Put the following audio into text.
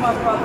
come up, brother.